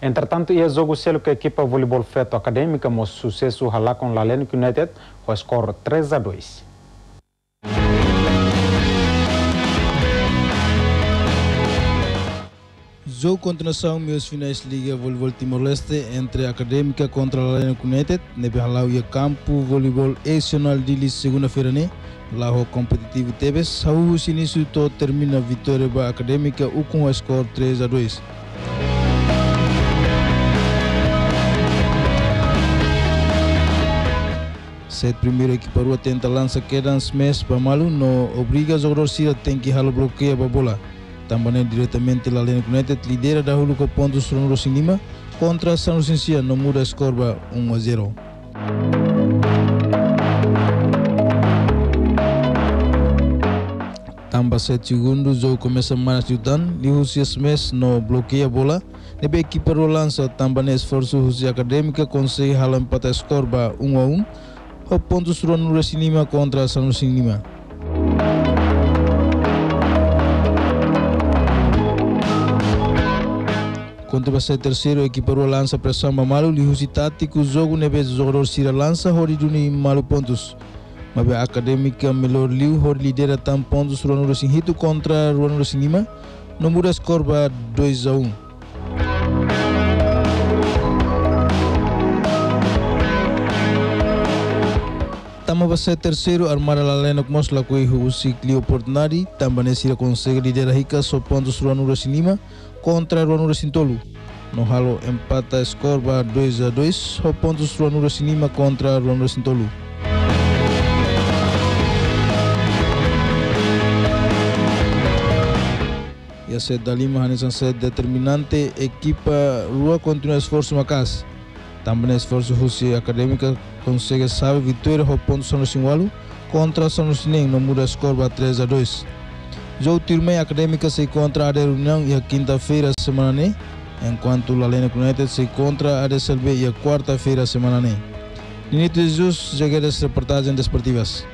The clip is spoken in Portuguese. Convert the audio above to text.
Entretanto, e jogo selo que a equipa voleibol feto acadêmica mostrou sucesso lá com Lalenic United o score 3 a 2. Jogo continuação meus finais Liga Voleibol Timor-Leste entre a Académica contra a Lena United, nebe halau ia campo voleibol nacional de segunda-feira né. Lá o competitivo teve, o início termina vitória para a Académica o com o score 3 a 2. Set primeiro equipa rua tenta lança queda smash para malu no obriga jogador Sira tem que halo bloqueia a bola. Também diretamente lá Lena United lidera dahulu com pontos número 5 contra San Lucia no muda score 1 a 0. Tambah 7 segundos, jogo começa mais jutan, li Rusia smash no bloqueia a bola, nebe equipa lança tambah esforço Rusia Acadêmica consegue halar empate skor 1 a 1, o pontos no Cinema contra San Lucia Contra terceiro, a equipa lança pressão malu, lihusi tático, jogo nebe jogador Sira lança, horiduni malu pontos. Mas a acadêmica melhor liu, hor lidera tam pontos Ruano Racing Hito contra Lima, no muda skor 2 a 1. Tama vai ser terceiro, Armada Lalena com mostra com o ciclo oportunidade, também se consegue liderar rica só pontos Ruano Racing Lima, contra Ruanura Sintolu. No halo empata skor 2 a 2 o pontos Ruanura Sinima contra Ruanura Sintolu. E a sede da Lima sede determinante equipa Rua continua esforço macas. Também esforço Rússia Acadêmica consegue sabe vitória o pontos São Luciano contra São Luciano no muda skor 3 a 2. Jogo Tirmei Acadêmica se encontra a reunião e a quinta-feira semana né, enquanto a Lena United se encontra a DSLB e a quarta-feira semana né. Ninito Jesus, cheguei das reportagens desportivas.